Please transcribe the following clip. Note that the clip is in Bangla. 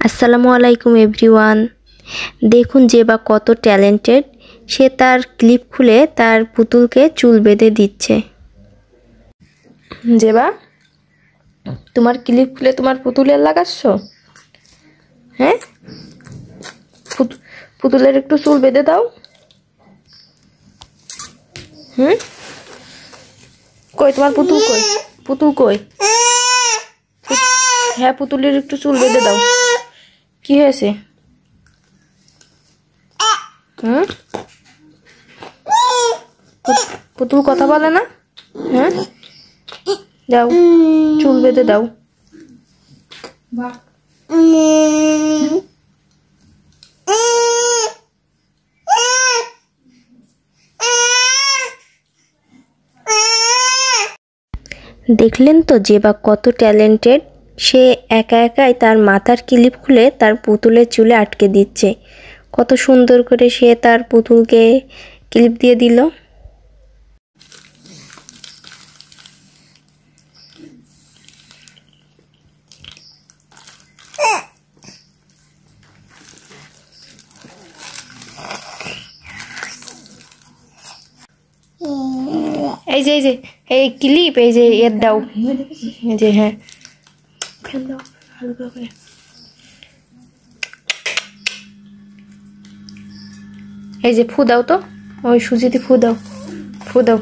আসসালামু আলাইকুম এভরিওয়ান। দেখুন যে বা কত ট্যালেন্টেড, সে তার ক্লিপ খুলে তার পুতুলকে চুল বেঁধে দিচ্ছে। যে বা, তোমার ক্লিপ খুলে তোমার পুতুলে লাগাচ্ছ? হ্যাঁ? পুতুলের একটু চুল বেঁধে দাও। হুম? কই, তোমার পুতুল কই? পুতুল কই? হ্যাঁ পুতুলের একটু চুল বেঁধে দাও। কি হয়েছে? হুম পুতুল কথা বলে না? হ্যাঁ? দাও, চুল বেঁধে দাও। দেখলেন তো যে বা কত ট্যালেন্টেড সে একা একাই তার মাথার কিলিপ খুলে তার পুতুলের চুলে আটকে দিচ্ছে। কত সুন্দর করে সে তার পুতুলকে ক্লিপ দিয়ে দিল। এই যে এই যে, এই ক্লিপ, এই যে, এর দাও। যে হ্যাঁ। ফ্যান দাও হালকা করে এই যে ফু দাও তো? ওই সুজিতে ফু দাও ফু দাও